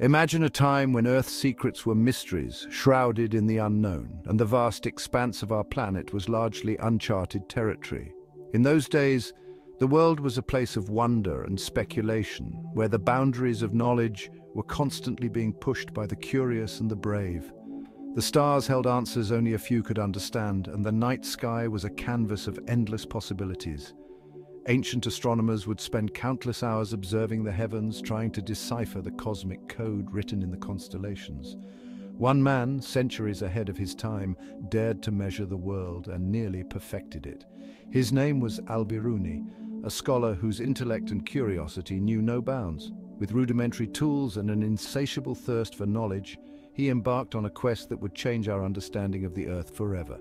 Imagine a time when Earth's secrets were mysteries, shrouded in the unknown, and the vast expanse of our planet was largely uncharted territory. In those days, the world was a place of wonder and speculation, where the boundaries of knowledge were constantly being pushed by the curious and the brave. The stars held answers only a few could understand, and the night sky was a canvas of endless possibilities. Ancient astronomers would spend countless hours observing the heavens, trying to decipher the cosmic code written in the constellations. One man, centuries ahead of his time, dared to measure the world and nearly perfected it. His name was Al-Biruni, a scholar whose intellect and curiosity knew no bounds. With rudimentary tools and an insatiable thirst for knowledge, he embarked on a quest that would change our understanding of the Earth forever.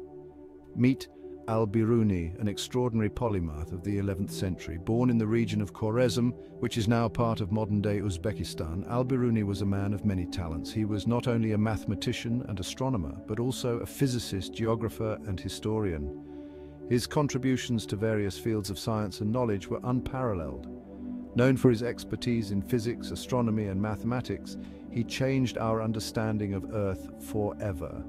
Meet Al-Biruni, an extraordinary polymath of the 11th century. Born in the region of Khwarezm, which is now part of modern-day Uzbekistan, Al-Biruni was a man of many talents. He was not only a mathematician and astronomer, but also a physicist, geographer and historian. His contributions to various fields of science and knowledge were unparalleled. Known for his expertise in physics, astronomy and mathematics, he changed our understanding of Earth forever.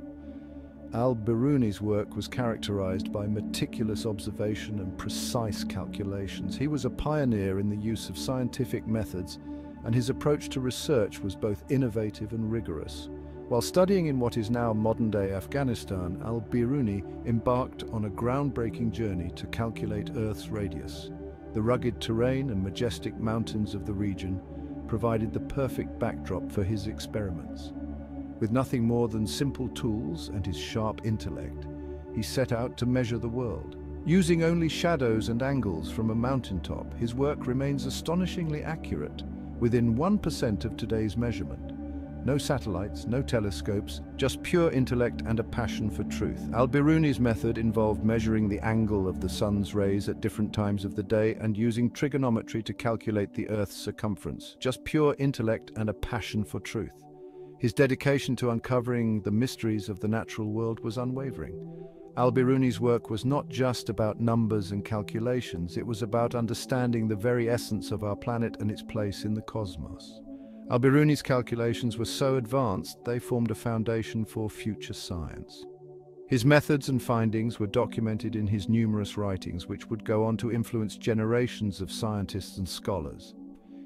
Al-Biruni's work was characterized by meticulous observation and precise calculations. He was a pioneer in the use of scientific methods, and his approach to research was both innovative and rigorous. While studying in what is now modern-day Afghanistan, Al-Biruni embarked on a groundbreaking journey to calculate Earth's radius. The rugged terrain and majestic mountains of the region provided the perfect backdrop for his experiments. With nothing more than simple tools and his sharp intellect, he set out to measure the world. Using only shadows and angles from a mountaintop, his work remains astonishingly accurate, within 1% of today's measurement. No satellites, no telescopes, just pure intellect and a passion for truth. Al-Biruni's method involved measuring the angle of the sun's rays at different times of the day and using trigonometry to calculate the Earth's circumference. Just pure intellect and a passion for truth. His dedication to uncovering the mysteries of the natural world was unwavering. Al-Biruni's work was not just about numbers and calculations, it was about understanding the very essence of our planet and its place in the cosmos. Al-Biruni's calculations were so advanced they formed a foundation for future science. His methods and findings were documented in his numerous writings which would go on to influence generations of scientists and scholars.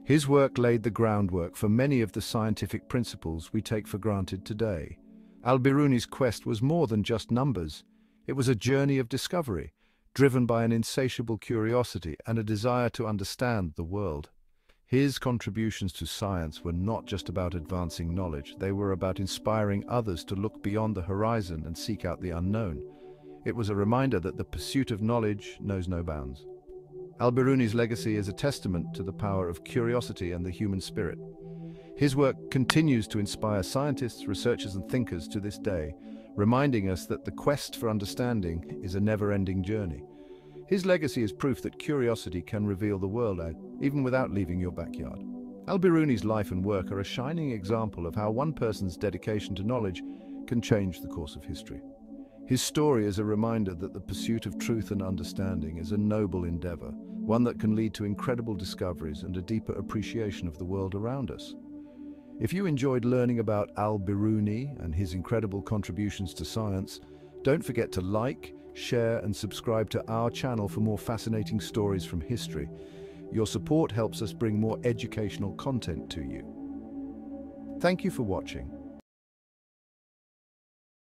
His work laid the groundwork for many of the scientific principles we take for granted today. Al-Biruni's quest was more than just numbers. It was a journey of discovery, driven by an insatiable curiosity and a desire to understand the world. His contributions to science were not just about advancing knowledge, they were about inspiring others to look beyond the horizon and seek out the unknown. It was a reminder that the pursuit of knowledge knows no bounds. Al-Biruni's legacy is a testament to the power of curiosity and the human spirit. His work continues to inspire scientists, researchers and thinkers to this day, reminding us that the quest for understanding is a never-ending journey. His legacy is proof that curiosity can reveal the world even without leaving your backyard. Al-Biruni's life and work are a shining example of how one person's dedication to knowledge can change the course of history. His story is a reminder that the pursuit of truth and understanding is a noble endeavor, one that can lead to incredible discoveries and a deeper appreciation of the world around us. If you enjoyed learning about Al-Biruni and his incredible contributions to science, don't forget to like, share and subscribe to our channel for more fascinating stories from history. Your support helps us bring more educational content to you. Thank you for watching.